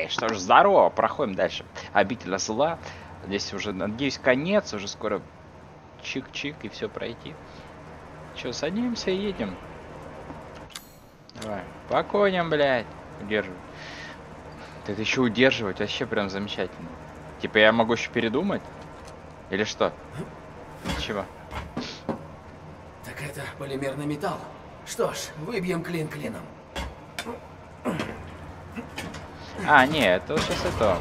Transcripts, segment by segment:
Эй, что ж, здорово, проходим дальше. Обитель зла. Здесь уже, надеюсь, конец, уже скоро чик-чик и все пройти. Че, садимся и едем. Давай, по коням, блядь. Удерживай. Это еще удерживать, вообще прям замечательно. Типа я могу еще передумать? Или что? Ничего. Так это полимерный металл. Что ж, выбьем клин клином. А, не, это сейчас это.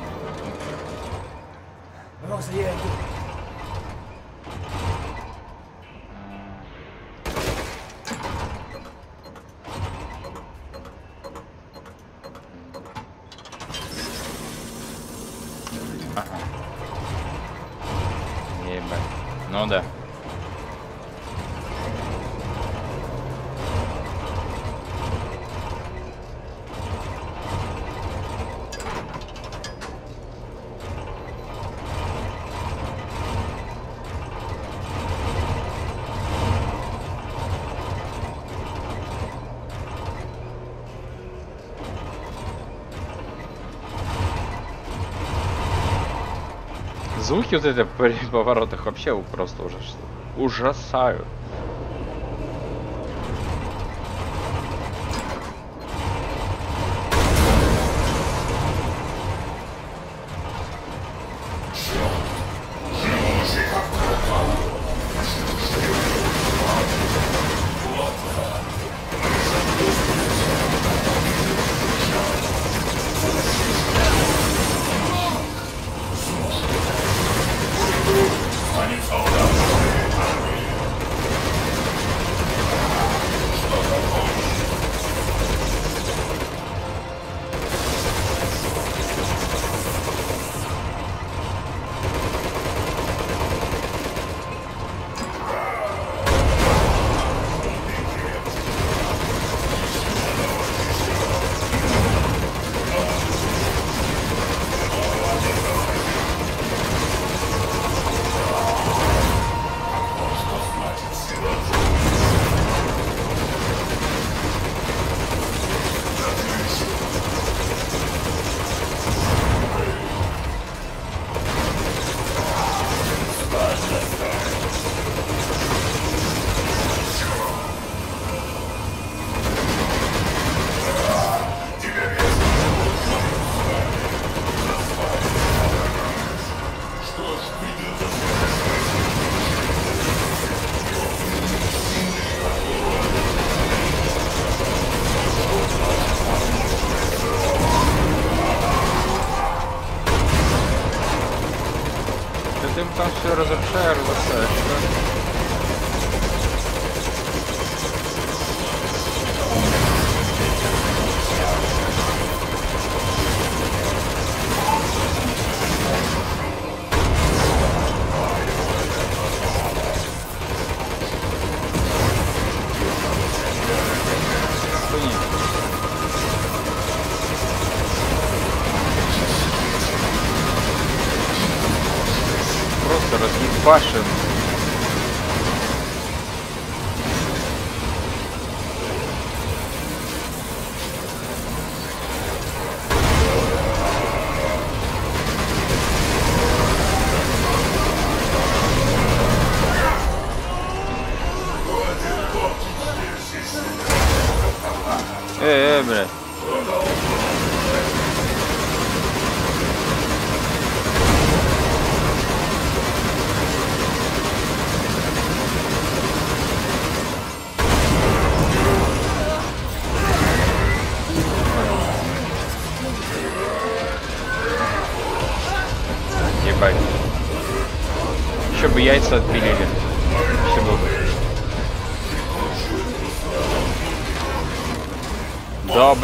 Звуки вот это при поворотах вообще просто ужас, ужасают.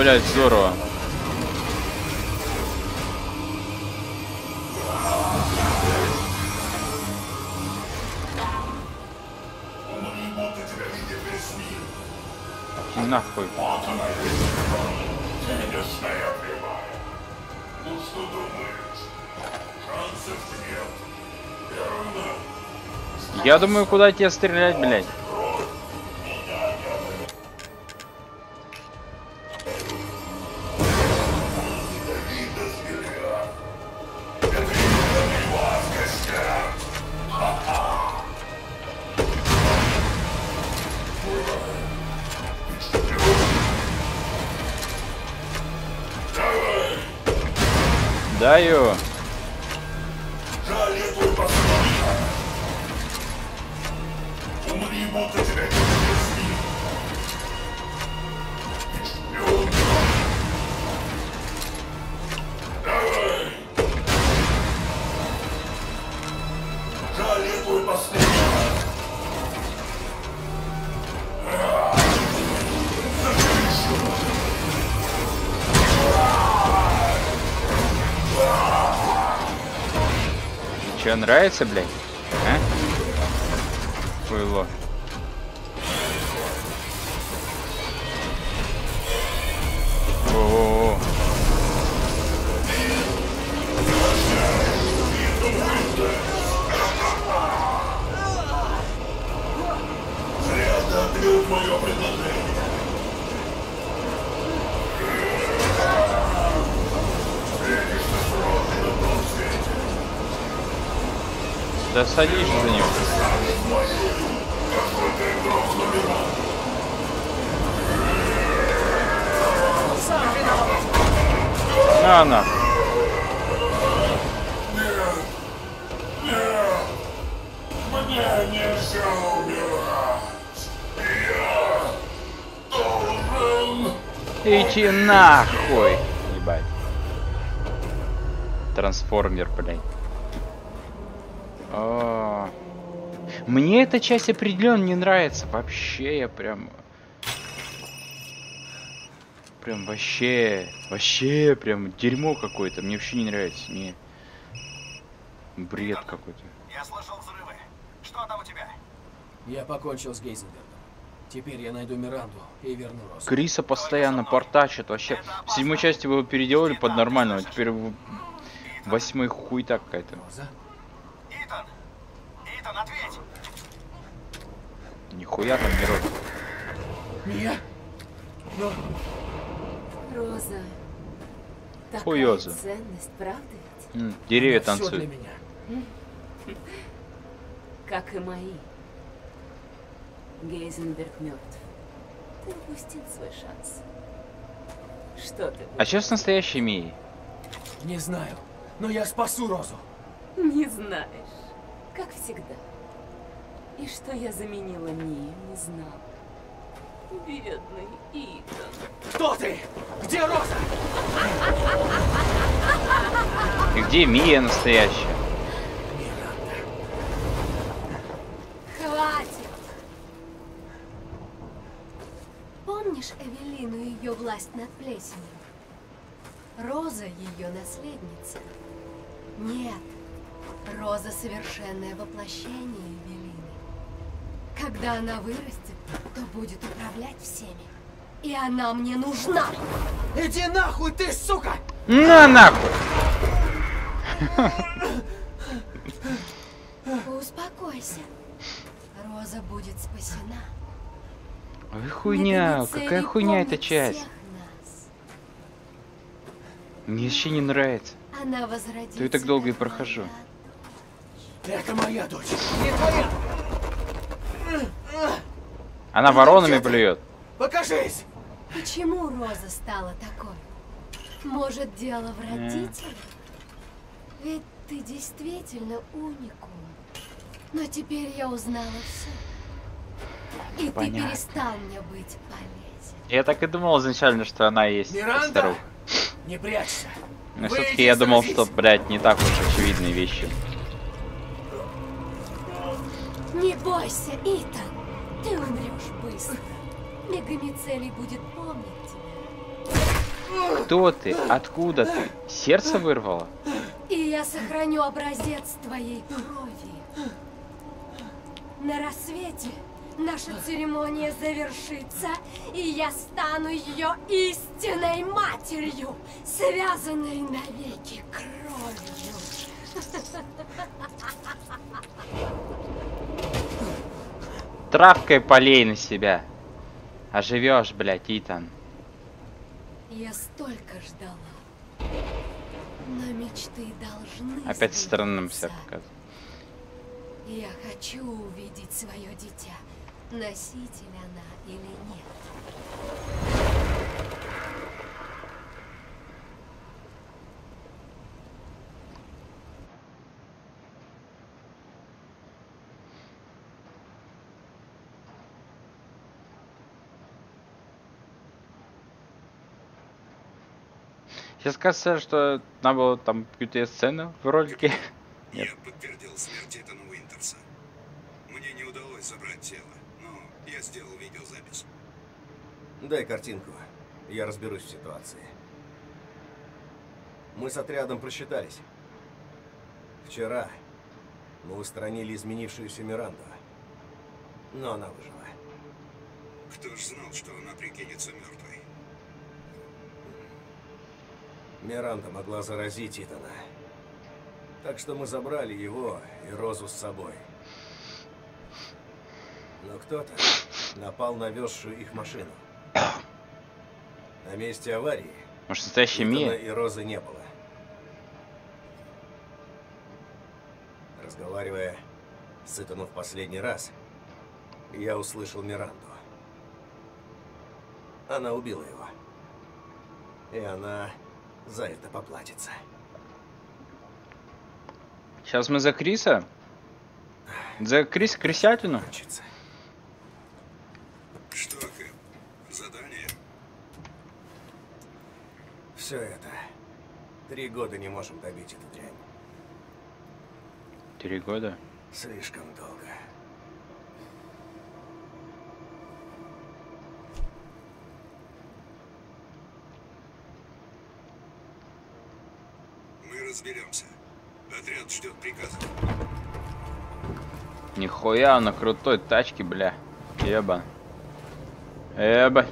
Блядь, здорово. Нахуй. Я думаю, куда тебе стрелять, блядь. Нравится, блядь? А? Хуйло. Да садись за него. На, на. Мне нельзя умирать. Я должен... Иди нахуй. Ебать. Трансформер, блядь. Мне эта часть определенно не нравится. Вообще, я прям... Прям вообще... Вообще, прям дерьмо какое-то. Мне вообще не нравится. Мне... Бред какой-то. Я слышал взрывы. Что там у тебя? Я покончил с Гейзенбергом. Теперь я найду Миранду и верну Розу. Криса постоянно портачит. Вообще, в седьмой части вы его переделали под нормального. Теперь в восьмой хуйта какая-то. Роза? Итан! Итан, ответь! Нихуя там не рот. Мия? Но... Роза. Такая Хуёза. ценность, правда ведь? М, Деревья Всё для танцуют. меня. Как и мои. Гейзенберг мертв. Ты упустил свой шанс. Что ты А сейчас настоящий Мии? Не знаю, но я спасу Розу. не знаешь? Как всегда. И что я заменила Мию, не знал. Бедный Итан. Кто ты? Где Роза? И где Мия настоящая? Хватит! Помнишь Эвелину и ее власть над плесенью? Роза ее наследница. Нет, Роза совершенное воплощение Эвелины. Когда она вырастет, то будет управлять всеми. И она мне нужна! Иди нахуй ты, сука! На нахуй! Успокойся. Роза будет спасена. Ой, хуйня, какая хуйня эта часть? всех нас. Мне вообще не нравится. Она возродится. То я так долго и прохожу. Это моя дочь. Не твоя. Она воронами плюет. Покажись! Почему Роза стала такой? Может, дело в родителях? Ведь ты действительно уникум. Но теперь я узнала все. И Понятно. ты перестал мне быть полезен. Я так и думал изначально, что она есть Миранда! старуха. Не прячься. Но все-таки я думал, что, блядь, не так уж очевидные вещи. Не бойся, Итан. Ты умрешь быстро. Мегамицелий будет помнить тебя. Кто ты? Откуда ты? Сердце вырвало? И я сохраню образец твоей крови. На рассвете наша церемония завершится, и я стану ее истинной матерью, связанной навеки кровью. Травкой полей на себя. Оживешь, блядь, Итан. Я столько ждала. Но мечты должны Опять странным все сбыться. показывает. Я хочу увидеть свое дитя. Носитель она или нет. Сейчас кажется, что надо было там какую-то сцену в ролике. Нет. Я подтвердил смерть Итана Уинтерса. Мне не удалось забрать тело, но я сделал видеозапись. Дай картинку. Я разберусь в ситуации. Мы с отрядом просчитались. Вчера мы устранили изменившуюся Миранду. Но она выжила. Кто ж знал, что она прикинется мертвой? Миранда могла заразить Итана. Так что мы забрали его и Розу с собой. Но кто-то напал на везшую их машину. На месте аварии Может, настоящая Мия? и Розы не было. Разговаривая с Итаном в последний раз, я услышал Миранду. Она убила его. И она за это поплатится. Сейчас мы за Криса? За Крис Крисятину? Что, Кэп? Задание? Все это. Три года не можем добить эту дрянь. Три года. Слишком долго. Мы разберемся. Отряд ждет приказа. Нихуя, на крутой тачке, бля. Еба. Еба.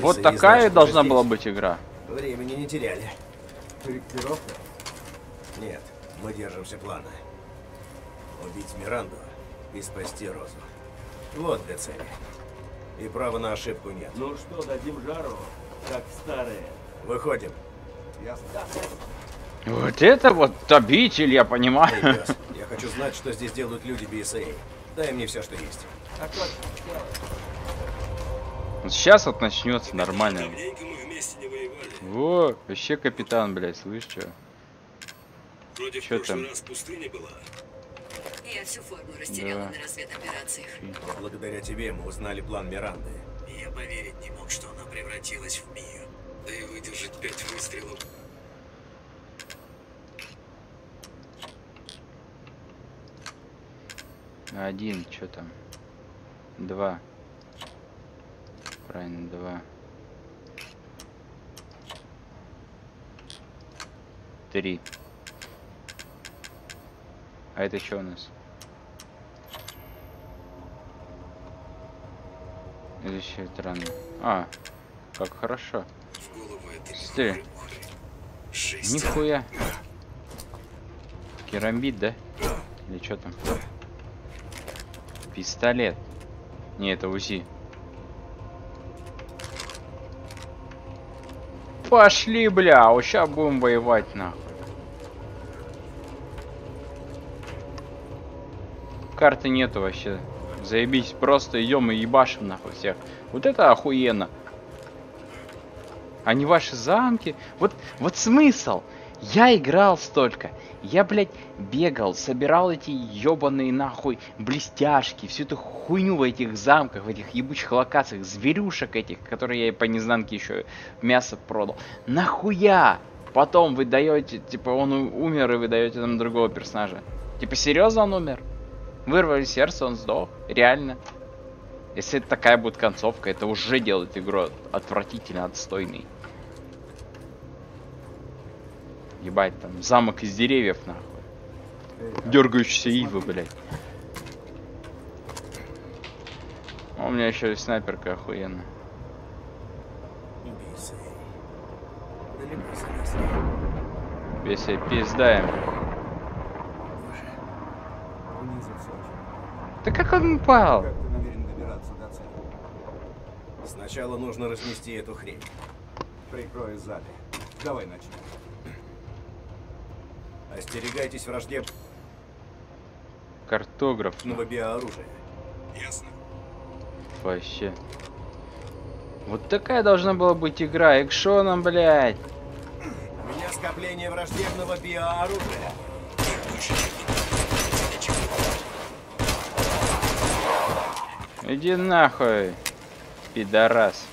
Вот Если такая знаешь, должна была быть игра. Времени не теряли. Корректировка? Нет, мы держимся плана. Убить Миранду и спасти Розу. Вот две цели. И права на ошибку нет. Ну что, дадим жару, как старые. Выходим. Ясно. Вот это вот обитель, я Эй, понимаю. пес, я хочу знать, что здесь делают люди BSA. Дай мне все, что есть. А Вот сейчас вот начнется нормально. Во, вообще капитан, блядь, слышь, что? Вроде в Чё прошлый там? раз пустыня была. Я всю форму растеряла Да. на разведоперациях. Благодаря тебе мы узнали план Миранды. Я поверить не мог, что она превратилась в Мию. Да и выдержать пять выстрелов. Один, что там? Два. Правильно, два. Три. А это что у нас? Еще странно. А, как хорошо. Шесть. Нихуя. Керамбит, да? Или что там? Пистолет. Не, это УЗИ. Пошли, бля, вот сейчас будем воевать, нахуй. Карты нету вообще. Заебись, просто идем и ебашим нахуй всех. Вот это охуенно. А не ваши замки. Вот, вот смысл. Я играл столько. Я, блядь, бегал, собирал эти ебаные нахуй блестяшки, всю эту хуйню в этих замках, в этих ебучих локациях, зверюшек этих, которые я по незнанке еще мясо продал. Нахуя? Потом вы даете, типа, он умер, и вы даете нам другого персонажа. Типа, серьезно он умер? Вырвали сердце, он сдох. Реально. Если это такая будет концовка, это уже делает игру отвратительно отстойной. Ебать, там замок из деревьев, нахуй. Дергающиеся ивы, блядь. А у меня еще и снайперка охуенная. Если пиздаем. Внизу все очень. Да как он упал? Как ты намерен добираться до цели? Сначала нужно разнести эту хрень. Прикрою сзади. Давай начнем. Остерегайтесь враждебного Картограф. биооружия. Ясно. Вообще. Вот такая должна была быть игра. Экшоном, блядь. У меня скопление враждебного биооружия. Иди нахуй. Пидорас.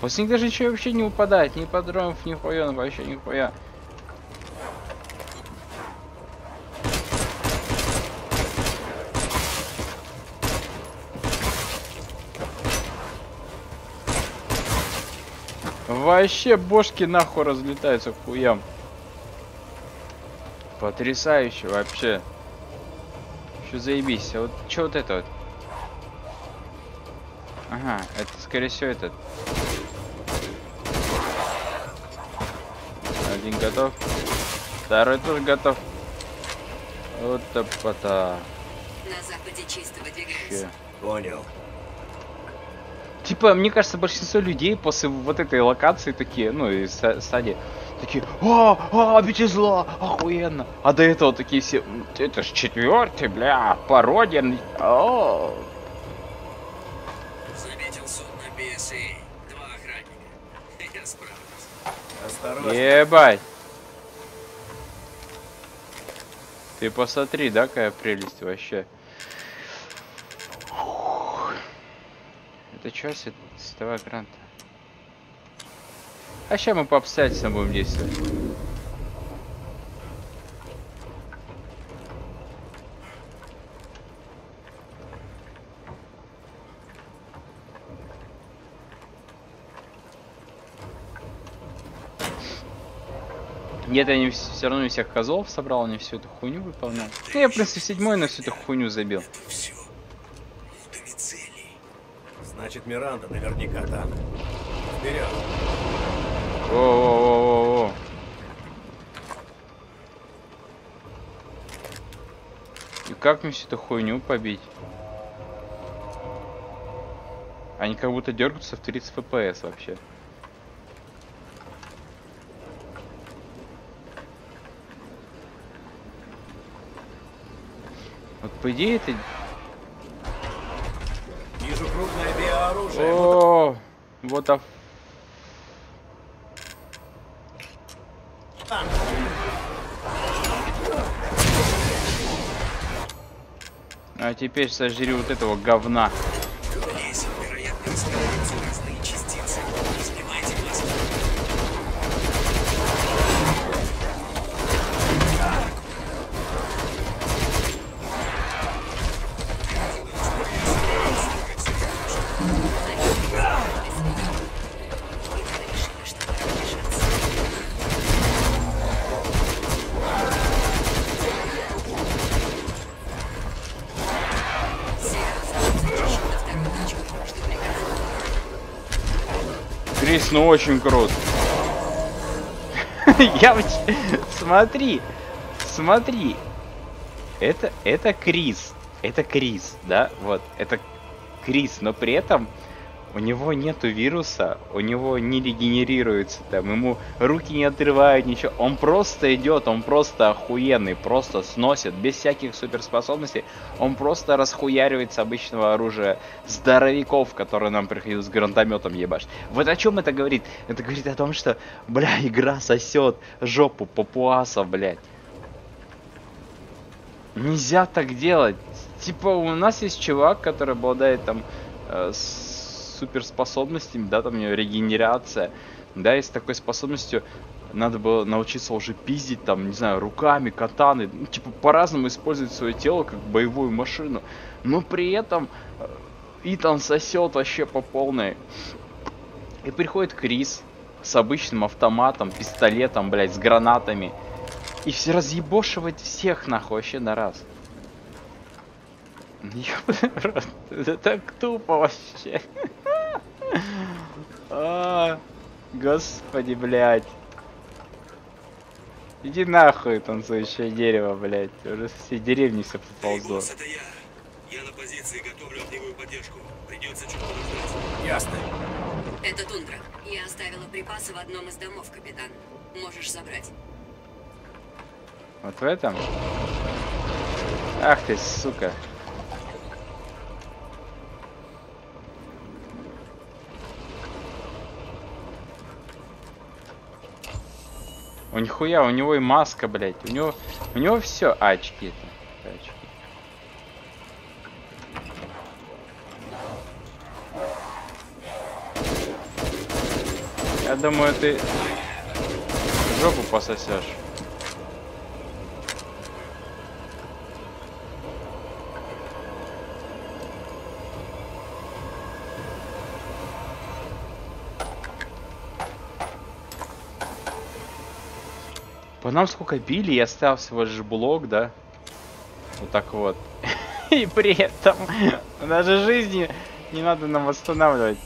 После них даже ничего вообще не упадает. Ни патронов, ни хуя, вообще нихуя. Вообще бошки нахуй разлетаются к хуям. Потрясающе вообще. Что заебись. А вот что вот это вот? Ага, это скорее всего этот. Один готов. Второй тоже готов. Вот топота. На западе чисто выдвигаются. Вообще. Понял. Типа, мне кажется, большинство людей после вот этой локации такие, ну, и стадии, такие, а, а, обитель зла, охуенно. А до этого такие все, «М, это ж четвертый, бля, пародия. О, Заметил судно BSA. Два охранника. Я справлюсь. Осторожно. ебать. Ты посмотри, да, какая прелесть вообще. Фух. Это что, световая гранта? А сейчас мы по обстоятельствам будем действовать. Нет, я не все равно не всех козлов собрал, не всю эту хуйню выполнял. Ну, я, в принципе, седьмой на всю эту хуйню забил. Значит, Миранда наверняка там. Вперед. О-о-о-о-о. И как мне всю эту хуйню побить? Они как будто дергаются в 30 фпс вообще. Вот по идее это... Вижу крупное биооружие. О, вот а... теперь сожри вот этого говна. Очень круто. Я. Смотри, смотри. Это, это Крис. Это Крис, да? Вот, это Крис, но при этом у него нету вируса, у него не регенерируется там, ему руки не отрывают, ничего. Он просто идет, он просто охуенный, просто сносит, без всяких суперспособностей. Он просто расхуяривает обычного оружия здоровяков, которые нам приходилось с гранатометом ебашь. Вот о чем это говорит? Это говорит о том, что, бля, игра сосет жопу папуасов, блядь. Нельзя так делать. Типа, у нас есть чувак, который обладает там э, с суперспособностями, да, там у него регенерация. Да, и с такой способностью надо было научиться уже пиздить, там, не знаю, руками, катаны, ну, типа, по-разному использовать свое тело как боевую машину. Но при этом э, Итан сосет вообще по полной. И приходит Крис с обычным автоматом, пистолетом, блядь, с гранатами. И все разъебошивает всех нахуй вообще на раз. Ёбаный рот, Это так тупо вообще. А, Господи, блядь. Иди нахуй, танцующее дерево, блядь. Уже все деревни все поползло. это я. Я на позиции готовлю огневую поддержку. Придется чуть подождать. Ясно. Это тундра. Я оставила припасы в одном из домов, капитан. Можешь забрать. Вот в этом? Ах ты, сука. О, нихуя, у него и маска, блядь. У него, у него все а, очки это. Очки. Я думаю, ты жопу пососешь. По нам сколько били, я ставил всего лишь блок, да? Вот так вот. И при этом даже жизни не надо нам восстанавливать.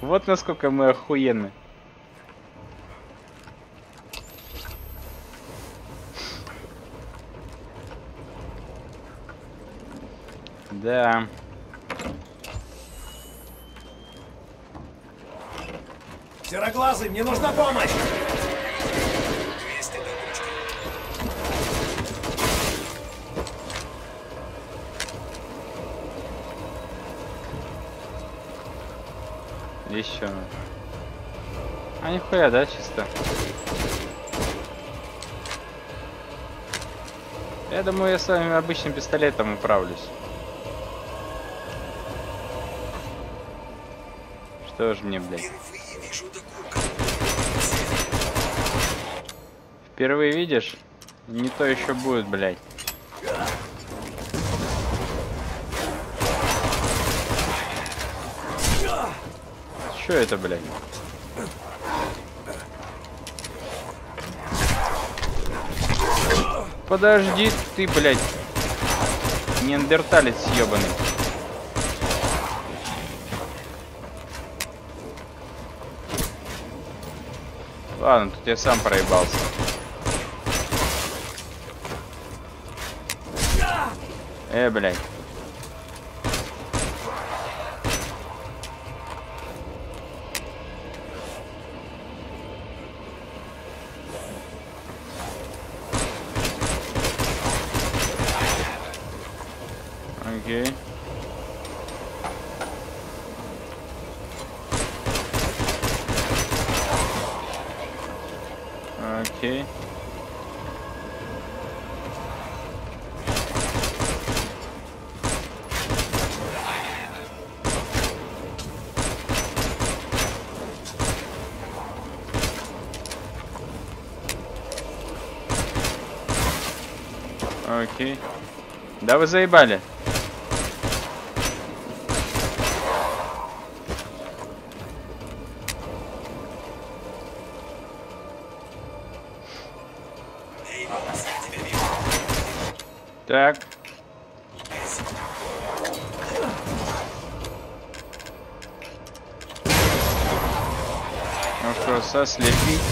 Вот насколько мы охуенны. Да. Сероглазый, мне нужна помощь! Еще. А нихуя, да, чисто? Я думаю, я с вами обычным пистолетом управлюсь. Что ж мне, блядь? Впервые видишь? Не то еще будет, блядь. Что это, блядь? Подожди ты, блядь. Неандерталец ебаный. Ладно, тут я сам проебался. Э, блядь. Окей. Окей. Окей. Да вы заебали. Ну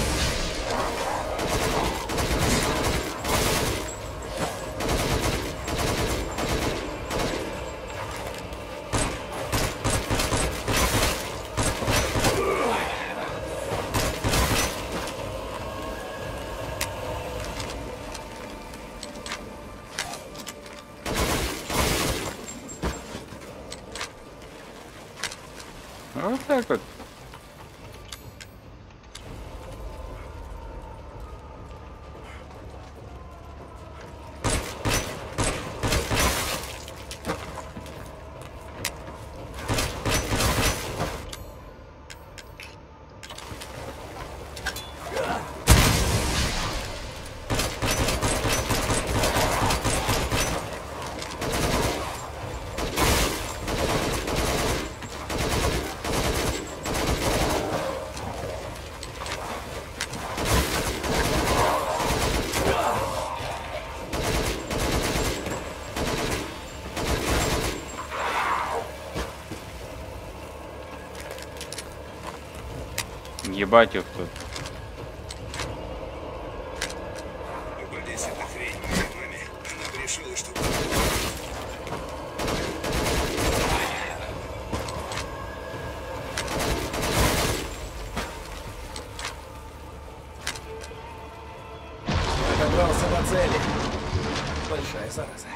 зараза.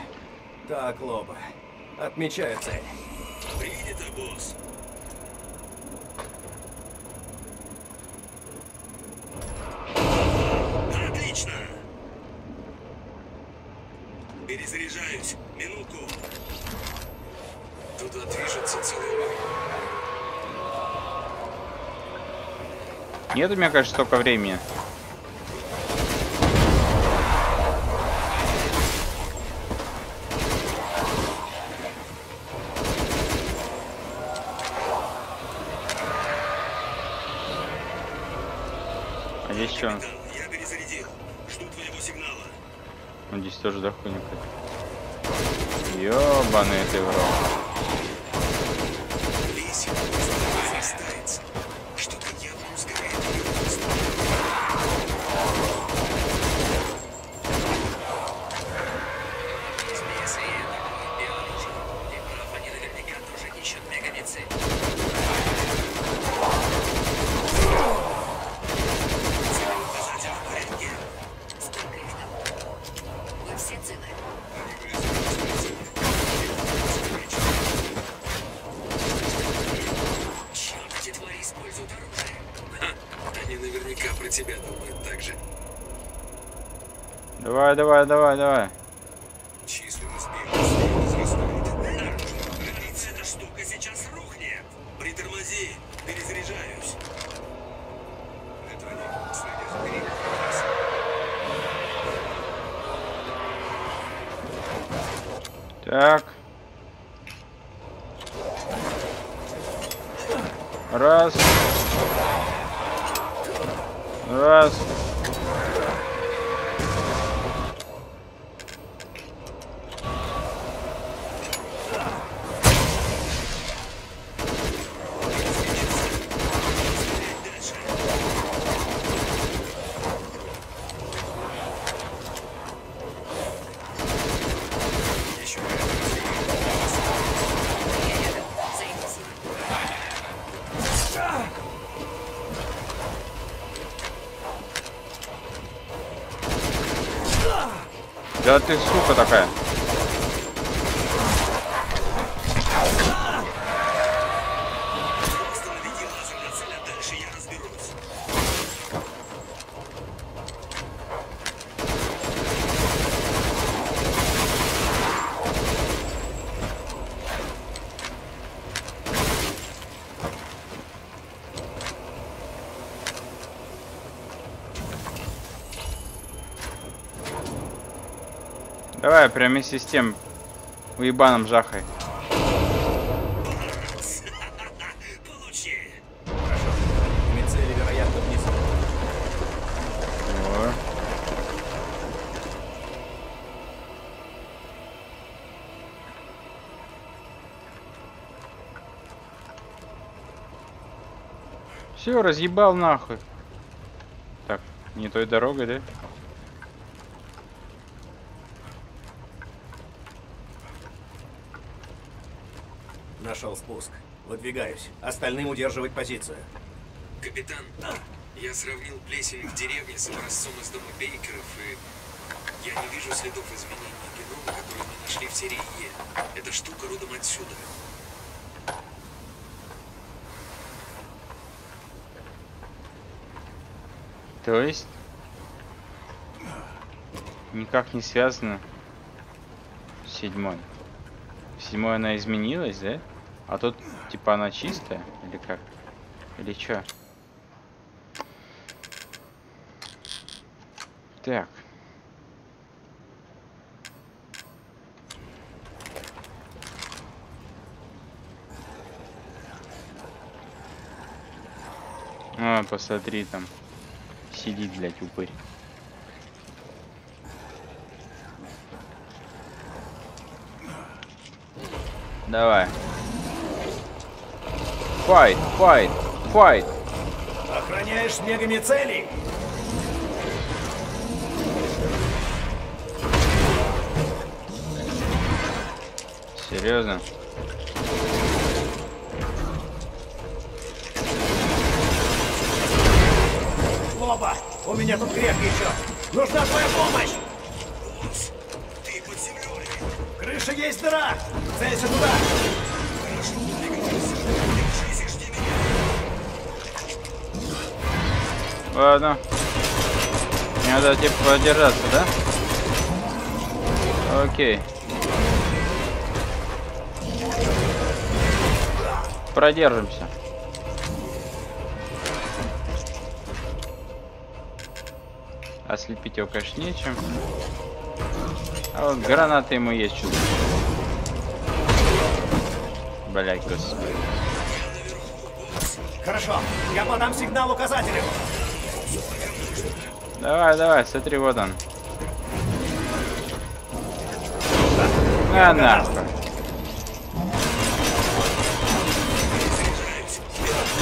Так, Лоба. Отмечаю цель. Нет у меня, конечно, столько времени. А здесь что? Я перезарядил. Жду твоего сигнала. Ну здесь тоже дохуйник. Ёбаный ты в рот. Лисик разрастается. Что-то явно ускоряет ее рост. Змея света, биология. Ты прав, они наверняка тоже ищут мегамицель. Целеуказатель в порядке. Сколько их там? Вы все целы? Черт, эти твари используют оружие. Ха, они наверняка про тебя думают так же. Давай, давай, давай, давай. Ты сука такая. Просто наведи лазер на цель, а дальше я разберусь. Давай, прям вместе с тем уебаном. О. Все, разъебал нахуй. Так, не той дорогой, да? Нашел спуск. Выдвигаюсь. Остальным удерживать позицию. Капитан, я сравнил плесень в деревне с образцом из дома Бейкеров, и я не вижу следов изменений генома, которые мы нашли в серии Е. Эта штука родом отсюда. То есть никак не связано с седьмой. В седьмой она изменилась, да? А тут типа она чистая или как? Или чё? Так. А, посмотри там. Сидит, блядь, упырь. Давай. Файт, файт, файт. Охраняешь мегамицелей? Серьезно? Лоба! У меня тут грех еще! Нужна твоя помощь! Ты под землей. Крыша есть дыра! Целься туда! Ладно. Надо типа подержаться, да? Окей. Продержимся. Ослепить его, конечно, нечем. А вот гранаты ему есть что Блять, господи. Хорошо, я подам сигнал указателю. Давай, давай, смотри, вот он. На нахуй.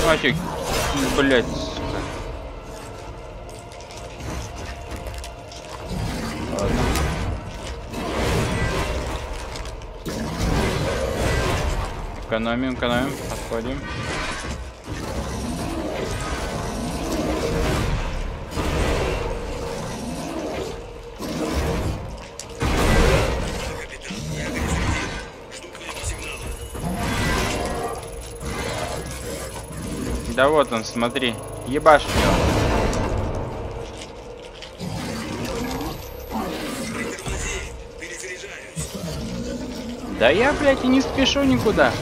Мальчик. Ладно. Экономим, экономим, отходим. Да вот он, смотри. Ебашь. Да я, блядь, и не спешу никуда.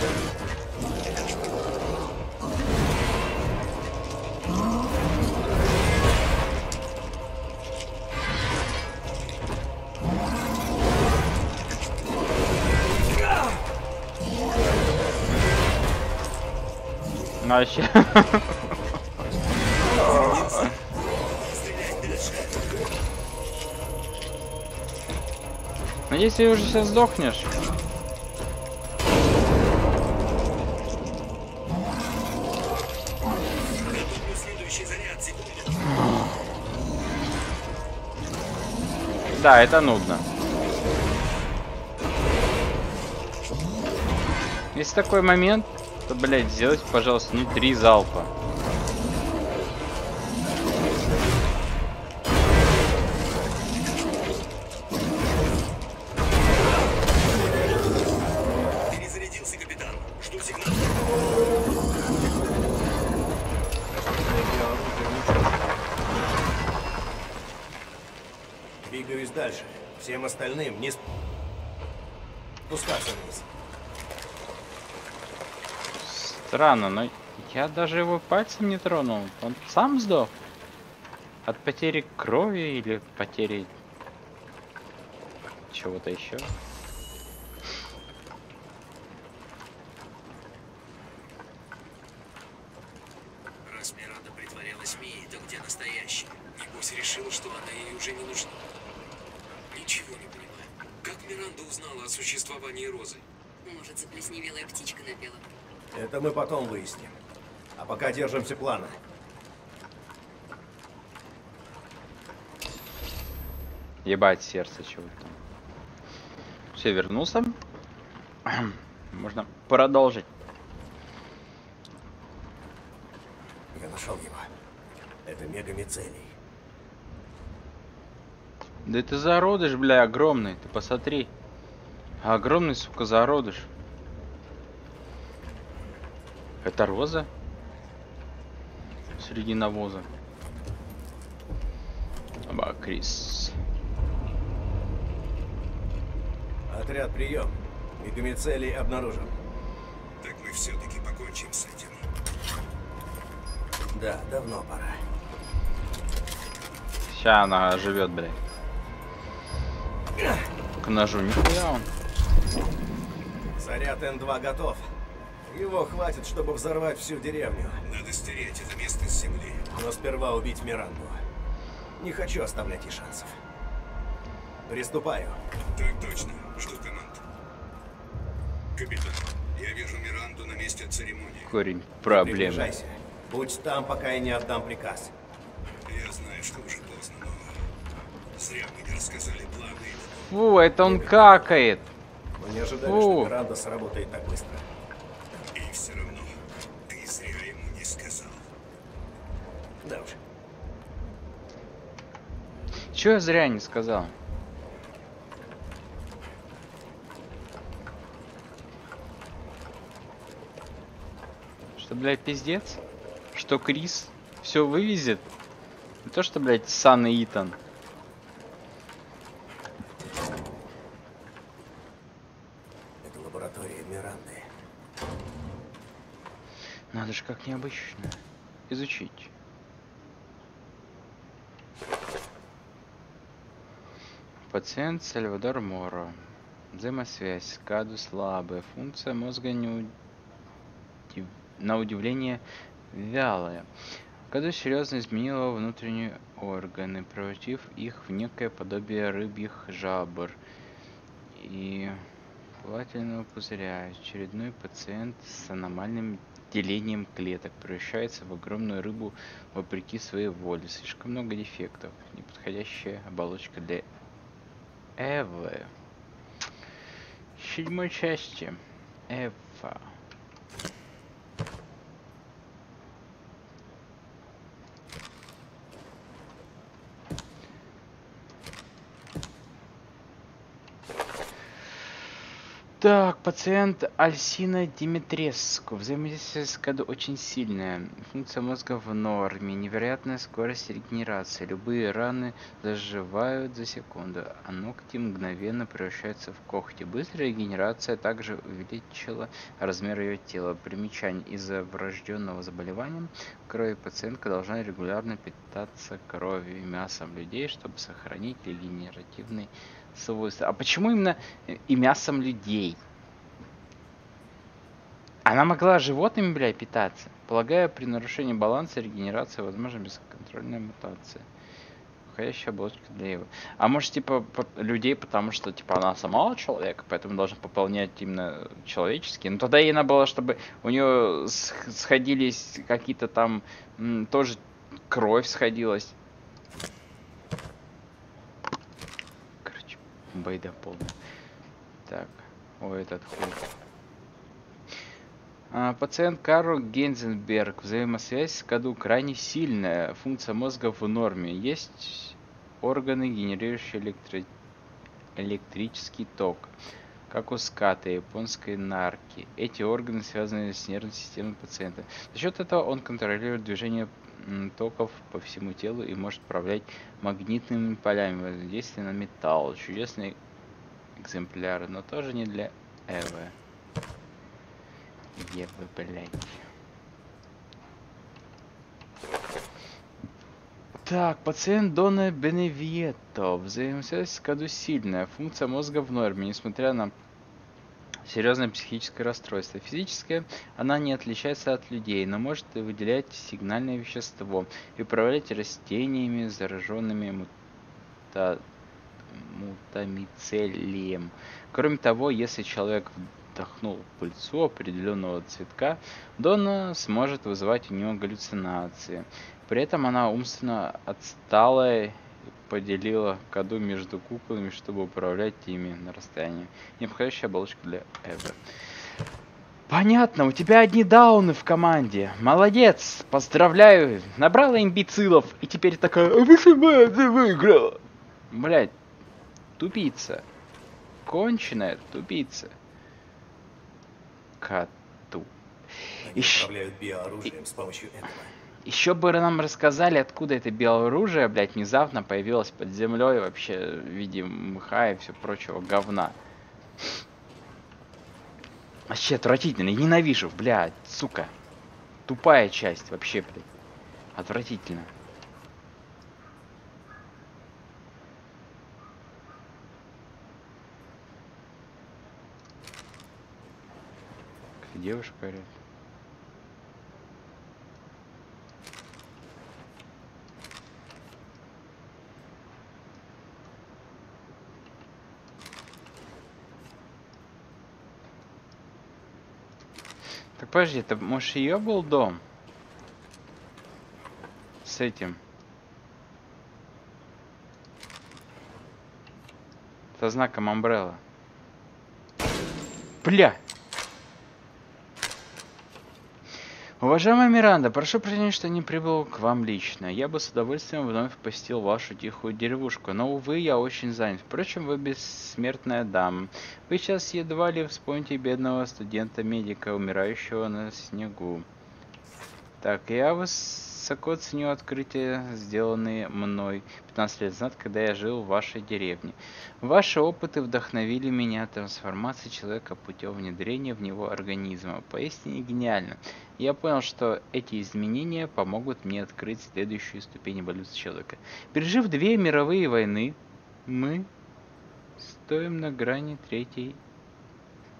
Вообще. Надеюсь, ты уже сейчас сдохнешь. Да, это нудно. Есть такой момент, то, блядь, сделать, пожалуйста, не три залпа. Странно, но я даже его пальцем не тронул. Он сам сдох. От потери крови или потери чего-то еще. Раз Миранда притворялась Мией, то где настоящая? Небось решила, что она ей уже не нужна. Ничего не понимаю. Как Миранда узнала о существовании Розы? Может, заплесневелая птичка напела? Это мы потом выясним. А пока держимся плана. Ебать сердце чего-то. Все, вернулся. Можно продолжить. Я нашел его. Это мегамицелий. Да это зародыш, бля, огромный. Ты посмотри. Огромный, сука, зародыш. Это роза? Среди навоза. Аба, Крис. Отряд прием. Мегамицелий обнаружен. Так мы все-таки покончим с этим. Да, давно пора. Ща она живет, блядь. К ножу, нихуя он. Заряд Н2 готов. Его хватит, чтобы взорвать всю деревню. Надо стереть это место с земли. Но сперва убить Миранду. Не хочу оставлять ей шансов. Приступаю. Так точно. Жду команд. Капитан, я вижу Миранду на месте церемонии. Корень проблемы. Приближайся. Будь там, пока я не отдам приказ. Я знаю, что уже поздно, но зря мы не рассказали планы. Фу, это он какает. Мы не ожидали, Фу. что Миранда сработает так быстро. Чё я зря не сказал? Что, блядь, пиздец? Что Крис все вывезет? Не то, что, блядь, Сан и Итан. Это лаборатория Миранды. Надо же как необычно изучить. Пациент Сальвадор Моро. Взаимосвязь. Скаду слабая. Функция мозга не удив- на удивление вялая. Каду серьезно изменила внутренние органы, превратив их в некое подобие рыбьих жабр и плательного пузыря. Очередной пациент с аномальным делением клеток превращается в огромную рыбу вопреки своей воле. Слишком много дефектов. Неподходящая оболочка для Эвы. Седьмой части. Эва. Так, пациент Альсина Димитреску. Взаимодействие с КАДу очень сильное. Функция мозга в норме. Невероятная скорость регенерации. Любые раны заживают за секунду, а ногти мгновенно превращаются в когти. Быстрая регенерация также увеличила размер ее тела. Примечание. Из-за врожденного заболевания крови пациентка должна регулярно питаться кровью и мясом людей, чтобы сохранить регенеративный свойства. А почему именно э, и мясом людей? Она могла животными, бля, питаться. Полагаю, при нарушении баланса регенерация возможна бесконтрольная мутация. Входящая оболочка для его. А может, типа, людей, потому что, типа, она сама человек, поэтому должна пополнять именно человеческие. Ну, тогда ей надо было, чтобы у нее сходились какие-то там, тоже кровь сходилась. Короче, байда полная. Так, ой, этот хуй. А, Пациент Карл Гензенберг. Взаимосвязь с КАДу крайне сильная. Функция мозга в норме. Есть органы, генерирующие электро- электрический ток, как у ската японской нарки. Эти органы связаны с нервной системой пациента. За счет этого он контролирует движение токов по всему телу и может управлять магнитными полями воздействия на металл. Чудесный экземпляр, но тоже не для Эвы. Евы, блядь. Так, пациент Дона Беневиетто. Взаимосвязь с КАДу сильная. Функция мозга в норме, несмотря на серьезное психическое расстройство. Физическое она не отличается от людей, но может выделять сигнальное вещество и управлять растениями, зараженными мута... мутамицелием. Кроме того, если человек вдохнул пыльцу определенного цветка, Дона сможет вызывать у него галлюцинации. При этом она умственно отсталая поделила коду между куклами, чтобы управлять ими на расстоянии. Необходящая оболочка для Эвы. Понятно, у тебя одни дауны в команде. Молодец, поздравляю. Набрала имбецилов и теперь такая, «А почему ты выиграла? Блять, тупица. Конченая тупица. Коту. Они Ищ- биооружием с помощью этого. Еще бы нам рассказали, откуда это биооружие, блядь, внезапно появилось под землей вообще в виде мха и все прочего говна. Вообще отвратительно, ненавижу, блядь, сука. Тупая часть вообще, блядь. Отвратительно. Девушка говорит. Так подожди, это может ее был дом? С этим. Со знаком Umbrella. Бля! Уважаемая Миранда, прошу прощения, что не прибыл к вам лично. Я бы с удовольствием вновь посетил вашу тихую деревушку, но, увы, я очень занят. Впрочем, вы бессмертная дама. Вы сейчас едва ли вспомните бедного студента-медика, умирающего на снегу. Так, я высоко ценю открытия, сделанные мной 15 лет назад, когда я жил в вашей деревне. Ваши опыты вдохновили меня трансформации человека путем внедрения в него организма. Поистине гениально. Я понял, что эти изменения помогут мне открыть следующую ступень эволюции человека. Пережив две мировые войны, мы стоим на грани третьей,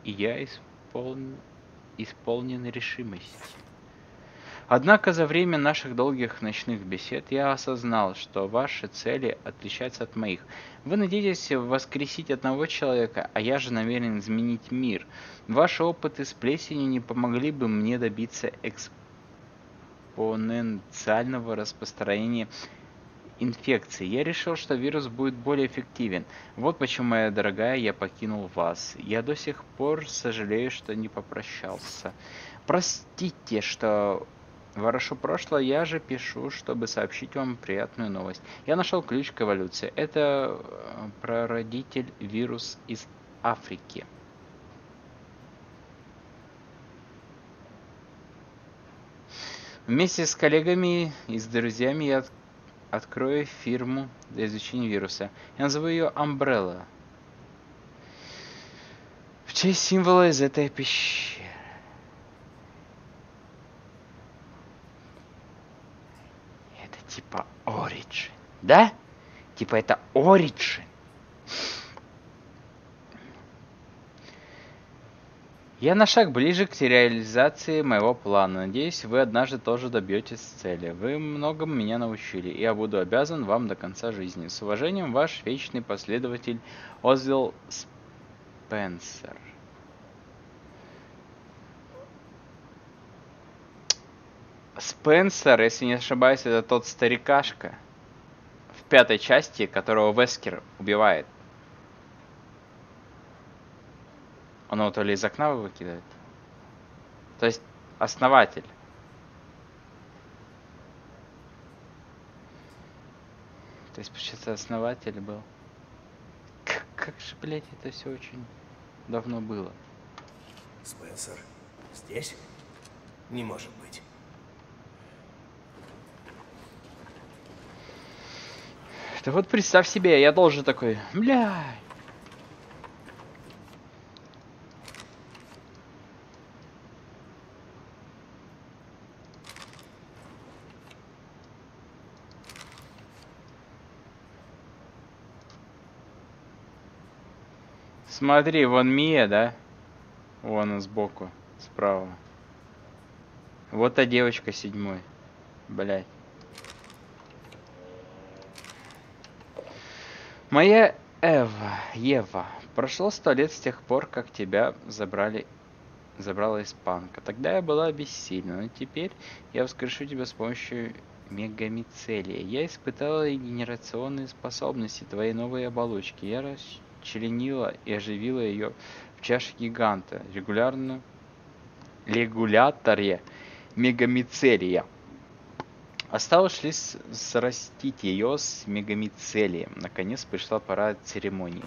и я исполн... исполнен решимости. Однако за время наших долгих ночных бесед я осознал, что ваши цели отличаются от моих. Вы надеетесь воскресить одного человека, а я же намерен изменить мир. Ваши опыты с плесенью не помогли бы мне добиться экспоненциального распространения инфекции. Я решил, что вирус будет более эффективен. Вот почему, моя дорогая, я покинул вас. Я до сих пор сожалею, что не попрощался. Простите, что Ворошу прошлое, я же пишу, чтобы сообщить вам приятную новость. Я нашел ключ к эволюции. Это э, прародитель вирус из Африки. Вместе с коллегами и с друзьями я от открою фирму для изучения вируса. Я назову ее Umbrella. В честь символа из этой пещеры. типа Origin, да? Типа это Origin. Я на шаг ближе к реализации моего плана. Надеюсь, вы однажды тоже добьетесь цели. Вы многому меня научили, и я буду обязан вам до конца жизни. С уважением, ваш вечный последователь Озвил Спенсер. Спенсер, если не ошибаюсь, это тот старикашка пятой части, которого Вескер убивает. Он его то ли из окна выкидывает. То есть основатель. То есть, получается, основатель был. Как, как же, блядь, это все очень давно было. Спенсер, здесь? Не может быть. Да вот представь себе, я должен такой, бля. Смотри, вон Мия, да? Вон он сбоку, справа. Вот та девочка седьмой. Блять. Моя Эва, Ева, прошло сто лет с тех пор, как тебя забрали, забрала испанка. Тогда я была бессильна, но теперь я воскрешу тебя с помощью мегамицелия. Я испытала генерационные способности твоей новой оболочки. Я расчленила и оживила ее в чаше гиганта, регулярно регуляторе мегамицелия. Осталось лишь срастить ее с мегамицелием. Наконец пришла пора церемонии.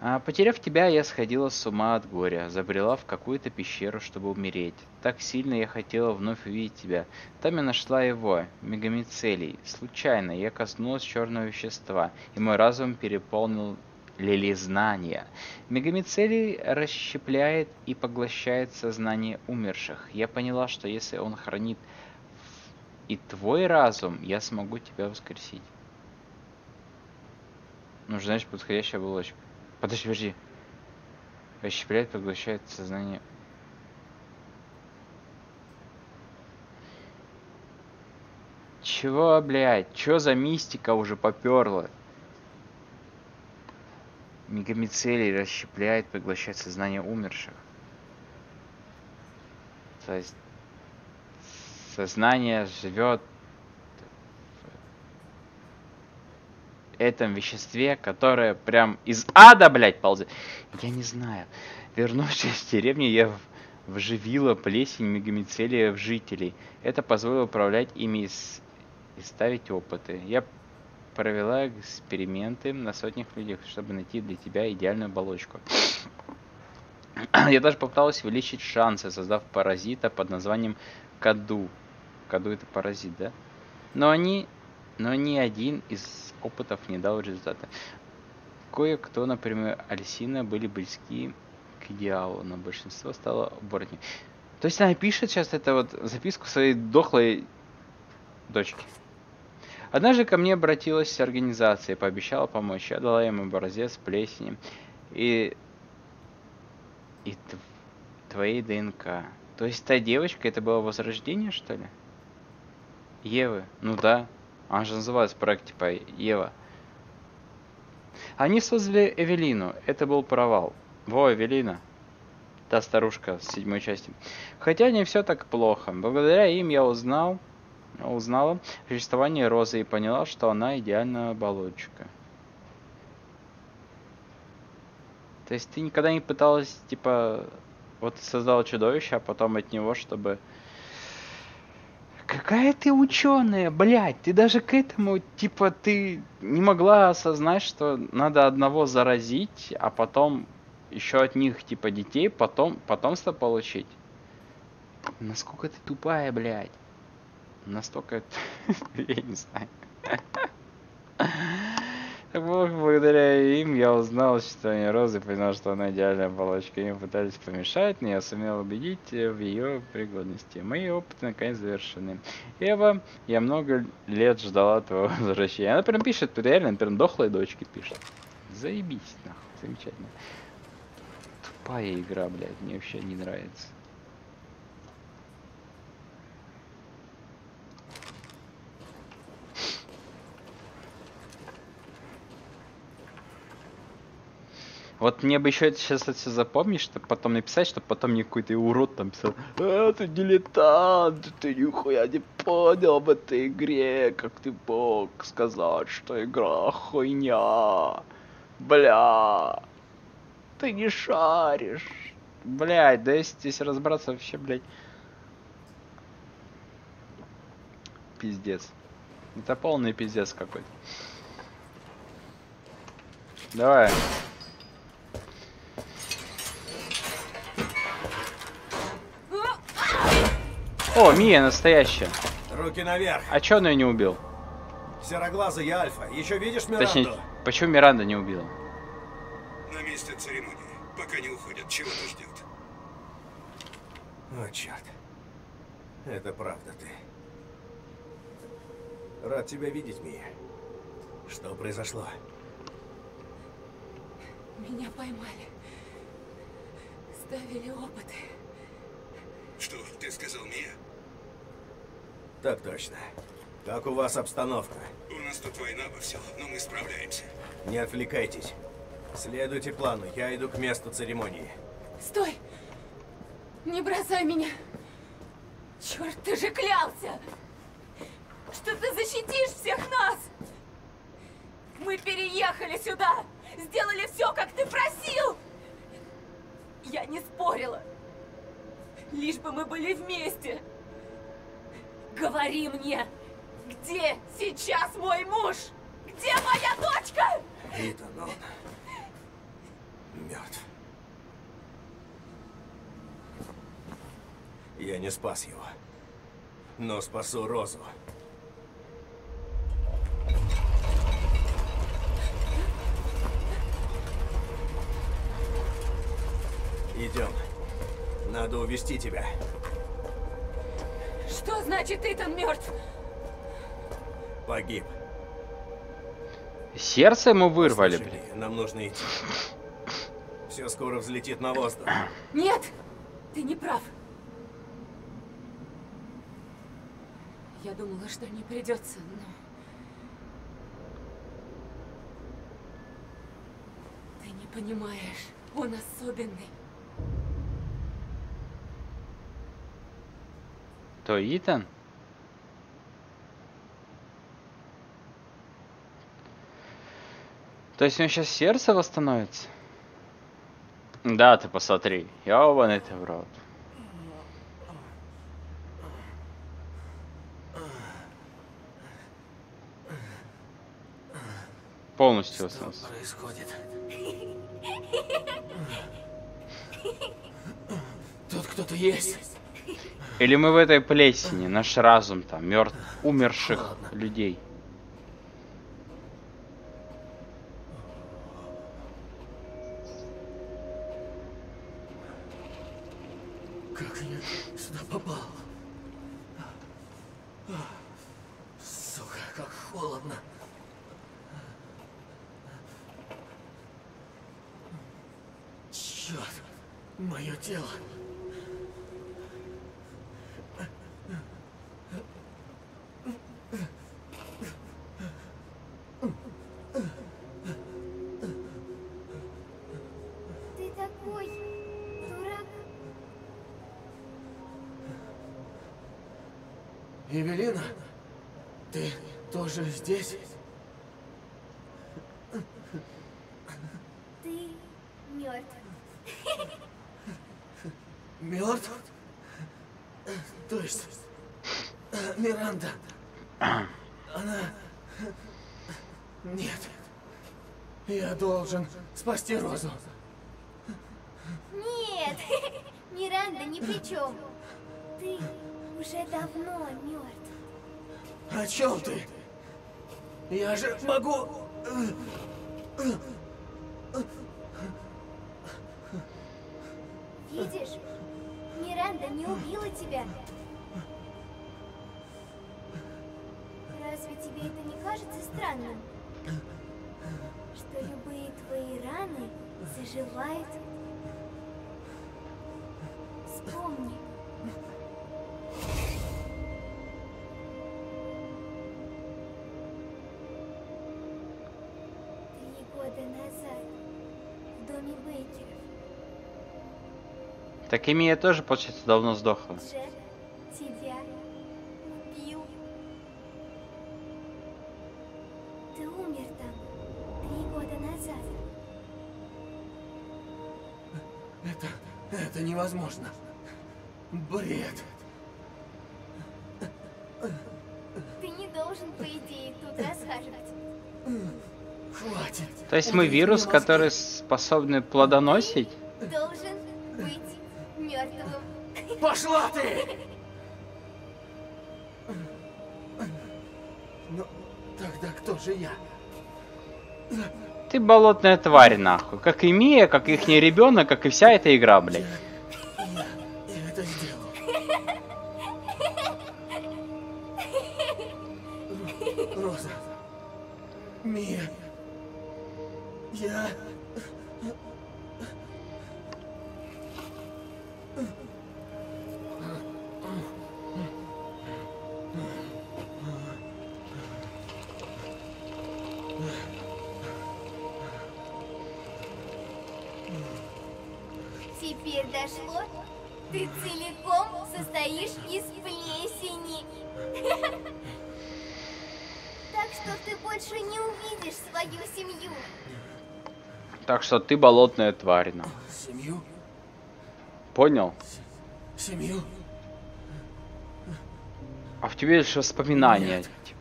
А, потеряв тебя, я сходила с ума от горя, забрела в какую-то пещеру, чтобы умереть. Так сильно я хотела вновь увидеть тебя. Там я нашла его, мегамицелий. Случайно я коснулась черного вещества, и мой разум переполнил лилизнания. Мегамицелий расщепляет и поглощает сознание умерших. Я поняла, что если он хранит и твой разум, я смогу тебя воскресить. Нужна, значит, подходящая оболочка. Подожди, подожди. Расщепляет, поглощает сознание. Чего, блядь? Чё за мистика уже поперла? Мегамицелий расщепляет, поглощает сознание умерших. То есть сознание живет в этом веществе, которое прям из ада, блядь, ползет. Я не знаю. Вернувшись в деревню, я вживила плесень мегамицелия в жителей. Это позволило управлять ими и ставить опыты. Я провела эксперименты на сотнях людях, чтобы найти для тебя идеальную оболочку. Я даже попыталась увеличить шансы, создав паразита под названием Каду году это паразит, да? Но они, но ни один из опытов не дал результата. Кое-кто, например, Альсина, были близки к идеалу, но большинство стало оборотней. То есть она пишет сейчас это вот записку своей дохлой дочке. Однажды ко мне обратилась организация, пообещала помочь. Я дала им образец плесени. И... И тв- твоей ДНК. То есть та девочка, это было возрождение, что ли? Евы? Ну да. Она же называется проект типа Ева. Они создали Эвелину. Это был провал. Во, Эвелина. Та старушка с седьмой части. Хотя не все так плохо. Благодаря им я узнал, узнала существование Розы и поняла, что она идеальная оболочка. То есть ты никогда не пыталась, типа, вот ты создала чудовище, а потом от него, чтобы... Какая ты ученая, блядь, ты даже к этому, типа, ты не могла осознать, что надо одного заразить, а потом еще от них, типа, детей, потом, потомство получить. Насколько ты тупая, блядь. Настолько, я не знаю. Благодаря им я узнал существование Розы, понял, что она идеальная оболочка. Им пытались помешать, но я сумел убедить э, в ее пригодности. Мои опыты наконец завершены. Ева, я много лет ждала твоего возвращения. Она прям пишет, реально, прям дохлой дочки пишет. Заебись, нахуй, замечательно. Тупая игра, блядь, мне вообще не нравится. Вот мне бы еще сейчас это все запомнить, чтобы потом написать, чтобы потом мне какой-то урод там писал, а, ты дилетант, ты нихуя не понял об этой игре, как ты мог сказать, что игра хуйня, бля, ты не шаришь, блядь, да если здесь разобраться вообще, блядь, пиздец, это полный пиздец какой-то. Давай. О, Мия настоящая. Руки наверх. А чё он ее не убил? Сероглазый я Альфа. Еще видишь Миранду? Точнее, почему Миранда не убила? На месте церемонии. Пока не уходят, чего-то ждет. О, черт. Это правда ты. Рад тебя видеть, Мия. Что произошло? Меня поймали. Ставили опыты. Что, ты сказал Мия? Так точно. Как у вас обстановка? У нас тут война во всем, но мы справляемся. Не отвлекайтесь. Следуйте плану. Я иду к месту церемонии. Стой! Не бросай меня! Черт, ты же клялся! Что ты защитишь всех нас! Мы переехали сюда! Сделали все, как ты просил! Я не спорила. Лишь бы мы были вместе. Говори мне, где сейчас мой муж? Где моя дочка? Итан, он мертв. Я не спас его, но спасу Розу. Идем. Надо увести тебя. Что значит Итан мертв? Погиб. Сердце ему вырвали, блин. Нам нужно идти. Все скоро взлетит на воздух. Нет, ты не прав. Я думала, что не придется, но... Ты не понимаешь, он особенный. То Итан? То есть у него сейчас сердце восстановится? Да, ты посмотри. Ёбаный ты в рот. Полностью Что восстановился. происходит? Тут кто-то есть. Или мы в этой плесени, наш разум там, мертв, умерших людей. Как я сюда попал? Сука, как холодно. Мое тело. Ты такой дурак. Евелина, ты тоже здесь? Ты мертв. Мертв? То есть, э, Миранда, она... Нет. Я должен спасти Розу. Нет, Миранда ни при чем. Ты уже давно мертв. О чем ты? Я же могу... тебя. Разве тебе это не кажется странным? Что любые твои раны заживают? Вспомни. Так Эмия тоже, получается, давно сдохла. Джек тебя убил. Ты умер там три года назад. Это... это невозможно. Бред. Ты не должен, по идее, тут расхаживать. Хватит. То есть мы вирус, который способный плодоносить? Болотная тварь, нахуй. Как и Мия, как их ребенок, как и вся эта игра, блядь. Роза. Мия. Я... что ты болотная тварь, нахуй. Семью? Понял? Семью? А в тебе лишь воспоминания. Типа.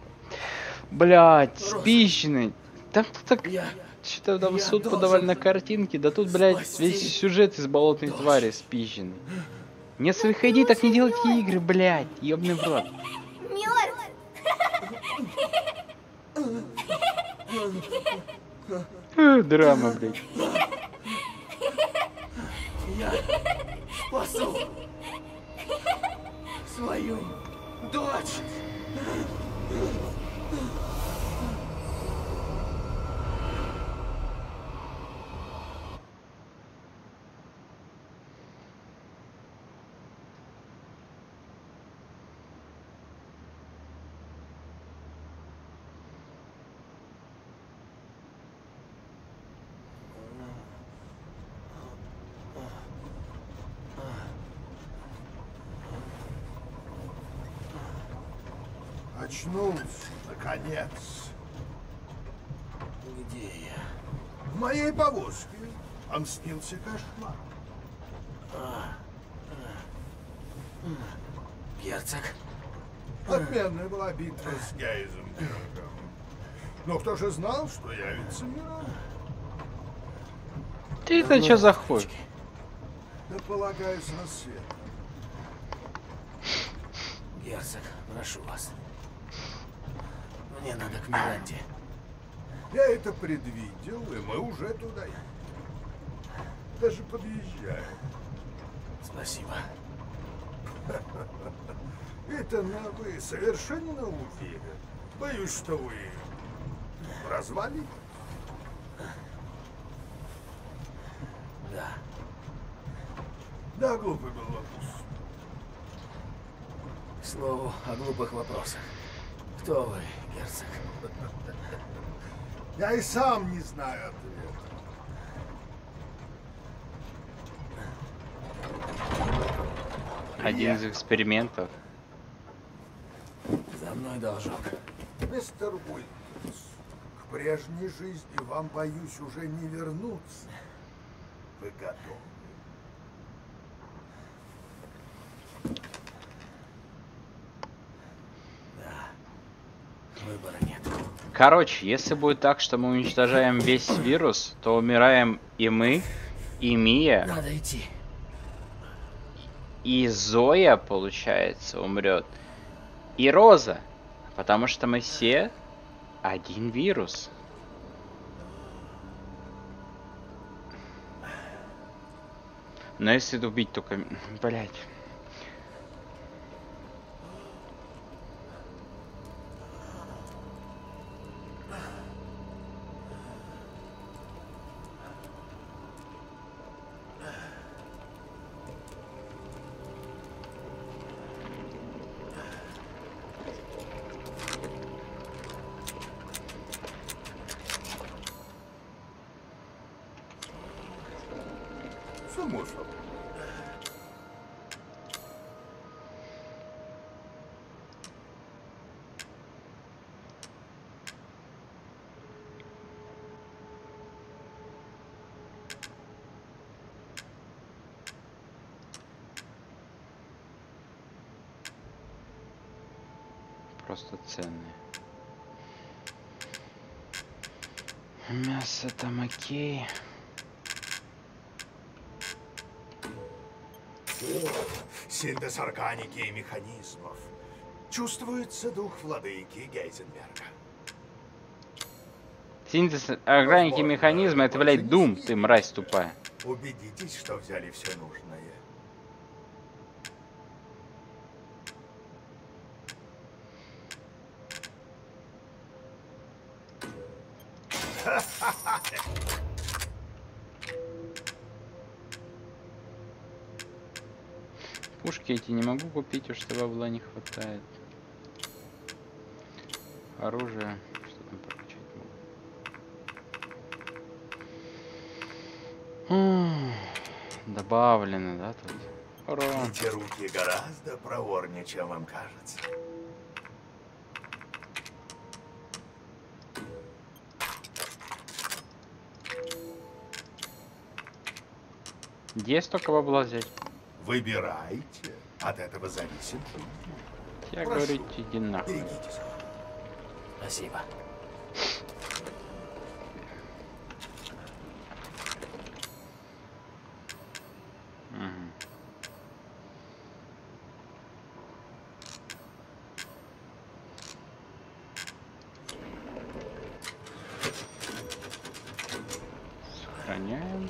Блять, спичный. Там так Я... что-то там суд подавали на картинки, да тут, блядь, спасти весь сюжет из болотной дочь. твари спизженный. Не идей, так не делайте игры, блядь, ёбный в рот. Мертв. Драма, блядь. Я спасу свою дочь. Очнулся, наконец. Где я? В моей повозке. Снился кошмар. Герцог? Отменная была битва с Гейзенбергом. Но кто же знал, что явится Мирон? Ты это что за хуй? Да полагаю, с рассветом. Герцог, прошу вас. Мне надо к Миранде. Я это предвидел, и мы уже туда едем. Даже подъезжаем. Спасибо. Это на вы совершенно уверен. Боюсь, что вы развали. Да. Да, глупый был вопрос. К слову, о глупых вопросах. Кто вы, герцог? Я и сам не знаю Один из экспериментов. За мной должок. Мистер Уильямс, к прежней жизни вам, боюсь, уже не вернуться. Вы готовы? Выбора нет. Короче, если будет так, что мы уничтожаем весь вирус, то умираем и мы, и Мия, Надо идти. И Зоя, получается, умрет, и Роза. Потому что мы все один вирус. Но если убить только... Блять. Собой. Просто ценные. Мясо там окей. Синтез органики и механизмов. Чувствуется дух владыки Гейзенберга. Синтез органики механизма это, блядь, Дум, ты мразь тупая. Убедитесь, что взяли все нужное. Пушки эти не могу купить, уж что бабла не хватает. Оружие. Что там прокачать могу? Добавлено, да, тут? Ура. Эти руки гораздо проворнее, чем вам кажется. Где столько бабла взять? Выбирайте. От этого зависит. Я Прошу. говорю, иди нахуй. Берегитесь. Спасибо. Мгм. Сохраняем.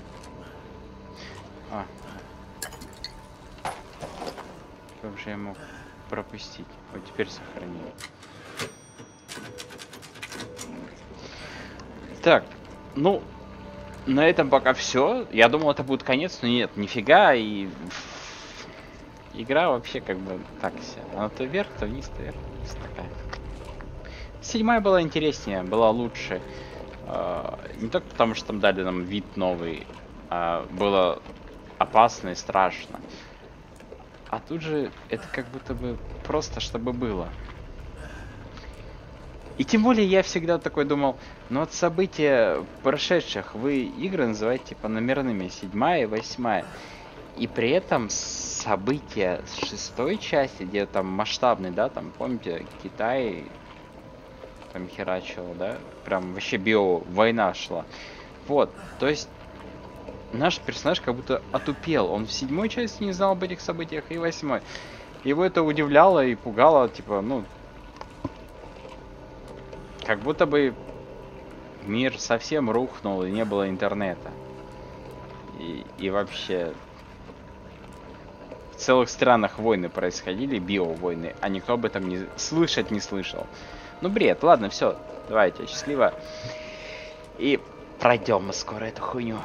А. Как же я мог пропустить? Вот теперь сохраняем. Так, ну, на этом пока все. Я думал, это будет конец, но нет, нифига. И игра вообще как бы так себе. Она то вверх, то вниз, то вверх, такая. Седьмая была интереснее, была лучше. А, Не только потому, что там дали нам вид новый, а было опасно и страшно. А тут же это как будто бы просто, чтобы было. И тем более я всегда такой думал, ну от события прошедших вы игры называете типа номерными, седьмая и восьмая. И при этом события с шестой части, где там масштабный, да, там, помните, Китай там херачил, да, прям вообще био война шла. Вот, то есть наш персонаж как будто отупел. Он в седьмой части не знал об этих событиях и восьмой. Его это удивляло и пугало, типа, ну, как будто бы мир совсем рухнул и не было интернета. И, и вообще в целых странах войны происходили, био-войны, а никто об этом не слышать не слышал. Ну бред, ладно, все, давайте, счастливо. И пройдем мы скоро эту хуйню.